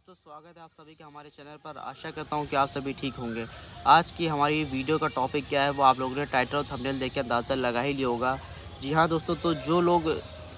दोस्तों, स्वागत है आप सभी के हमारे चैनल पर। आशा करता हूँ कि आप सभी ठीक होंगे। आज की हमारी वीडियो का टॉपिक क्या है, वो आप लोगों ने टाइटल और थंबनेल देख के अंदाज़ा लगा ही लिया होगा। जी हाँ दोस्तों तो जो लोग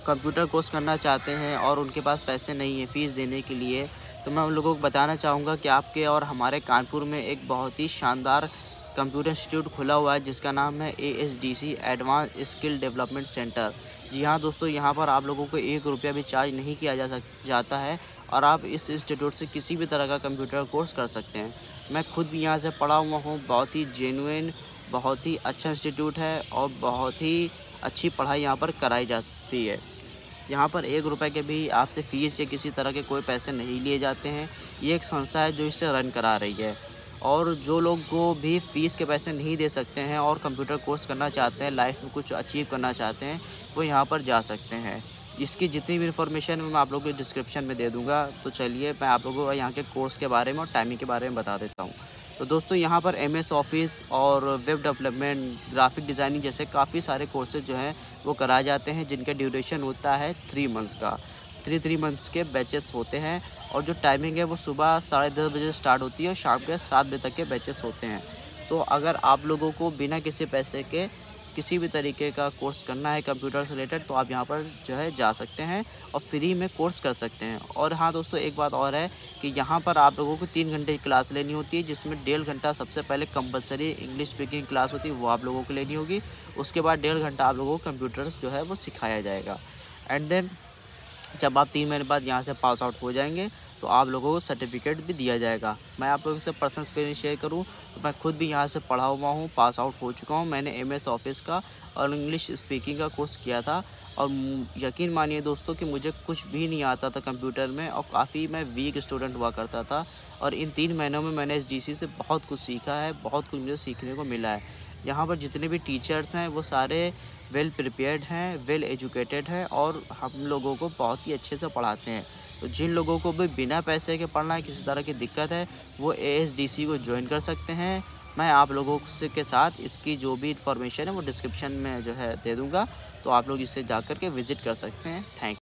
कंप्यूटर कोर्स करना चाहते हैं और उनके पास पैसे नहीं है फ़ीस देने के लिए तो मैं उन लोगों को बताना चाहूँगा कि आपके और हमारे कानपुर में एक बहुत ही शानदार कंप्यूटर इंस्टीट्यूट खुला हुआ है, जिसका नाम है A S D C advance skill development centre जी हाँ दोस्तों, यहाँ पर आप लोगों को एक रुपया भी चार्ज नहीं किया जा सक, जाता है और आप इस इंस्टीट्यूट से किसी भी तरह का कंप्यूटर कोर्स कर सकते हैं। मैं खुद भी यहाँ से पढ़ा हुआ हूँ, बहुत ही जेनुइन बहुत ही अच्छा इंस्टीट्यूट है और बहुत ही अच्छी पढ़ाई यहाँ पर कराई जाती है। यहाँ पर एक रुपए के भी आपसे फ़ीस या किसी तरह के कोई पैसे नहीं लिए जाते हैं। ये एक संस्था है जो इसे रन करा रही है। और जो लोग को भी फ़ीस के पैसे नहीं दे सकते हैं और कंप्यूटर कोर्स करना चाहते हैं लाइफ में कुछ अचीव करना चाहते हैं, वो यहाँ पर जा सकते हैं। इसकी जितनी भी इन्फॉर्मेशन मैं आप लोगों को डिस्क्रिप्शन में दे दूँगा। तो चलिए, मैं आप लोगों को यहाँ के कोर्स के बारे में और टाइमिंग के बारे में बता देता हूँ। तो दोस्तों, यहाँ पर एम एस ऑफ़िस और वेब डेवलपमेंट ग्राफिक डिज़ाइनिंग जैसे काफ़ी सारे कोर्सेज जो हैं, वो कराए जाते हैं, जिनका ड्यूरेशन होता है थ्री मंथ्स का। थ्री थ्री मंथ्स के बैचेस होते हैं और जो टाइमिंग है वो सुबह साढ़े दस बजे स्टार्ट होती है और शाम के सात बजे तक के बैचेस होते हैं। तो अगर आप लोगों को बिना किसी पैसे के किसी भी तरीके का कोर्स करना है कंप्यूटर से रिलेटेड तो आप यहाँ पर जो है जा सकते हैं और फ्री में कोर्स कर सकते हैं। और हाँ दोस्तों, एक बात और है कि यहाँ पर आप लोगों को तीन घंटे की क्लास लेनी होती है, जिसमें डेढ़ घंटा सबसे पहले कंपलसरी इंग्लिश स्पीकिंग क्लास होती है, वो आप लोगों को लेनी होगी। उसके बाद डेढ़ घंटा आप लोगों को कंप्यूटर्स जो है वो सिखाया जाएगा। एंड देन जब आप तीन महीने बाद यहाँ से पास आउट हो जाएँगे तो आप लोगों को सर्टिफिकेट भी दिया जाएगा। मैं आप लोगों से पर्सनल एक्सपीरियंस शेयर करूँ तो मैं खुद भी यहाँ से पढ़ा हुआ हूँ, पास आउट हो चुका हूँ। मैंने एम एस ऑफ़िस का और इंग्लिश स्पीकिंग का कोर्स किया था और यकीन मानिए दोस्तों कि मुझे कुछ भी नहीं आता था कंप्यूटर में और काफ़ी मैं वीक स्टूडेंट हुआ करता था। और इन तीन महीनों में मैंने एस से बहुत कुछ सीखा है, बहुत कुछ मुझे सीखने को मिला है। यहाँ पर जितने भी टीचर्स हैं, वो सारे वेल प्रिपेयर्ड हैं वेल एजुकेटेड हैं और हम लोगों को बहुत ही अच्छे से पढ़ाते हैं। तो जिन लोगों को भी बिना पैसे के पढ़ना है, किसी तरह की दिक्कत है, वो एएसडीसी को ज्वाइन कर सकते हैं। मैं आप लोगों से के साथ इसकी जो भी इन्फॉर्मेशन है, वो डिस्क्रिप्शन में जो है दे दूँगा। तो आप लोग इसे जा कर के विज़िट कर सकते हैं। थैंक